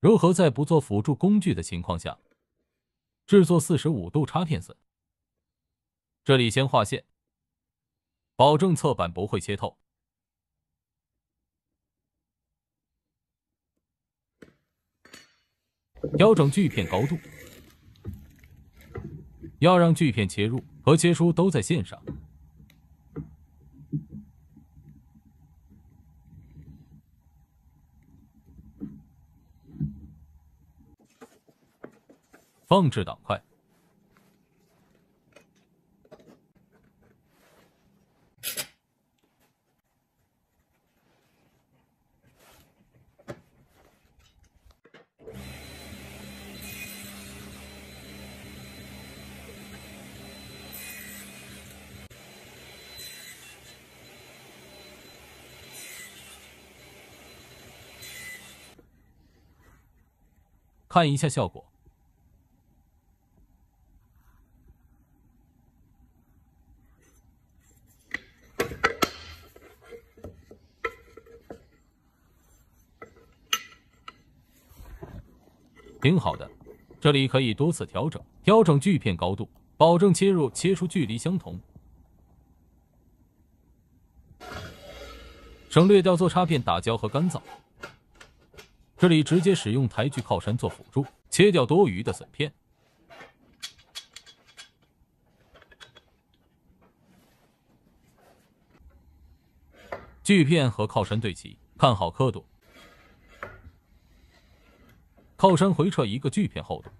如何在不做辅助工具的情况下制作四十五度插片损？这里先画线，保证侧板不会切透。调整锯片高度，要让锯片切入和切出都在线上。放置档块。看一下效果，挺好的。这里可以多次调整，调整锯片高度，保证切入切出距离相同，省略掉做插片打胶和干燥。这里直接使用台锯靠山做辅助，切掉多余的损片。锯片和靠山对齐，看好刻度。靠山回撤一个锯片厚度，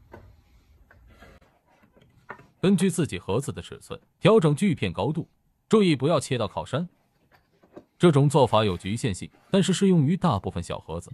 根据自己盒子的尺寸调整锯片高度，注意不要切到靠山。这种做法有局限性，但是适用于大部分小盒子。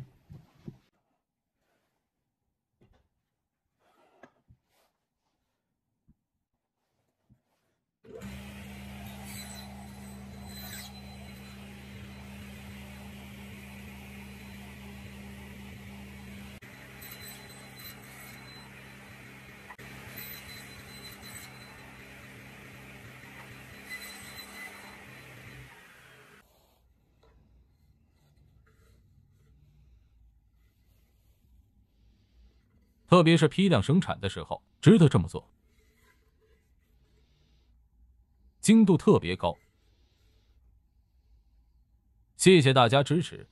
特别是批量生产的时候，值得这么做，精度特别高。谢谢大家支持。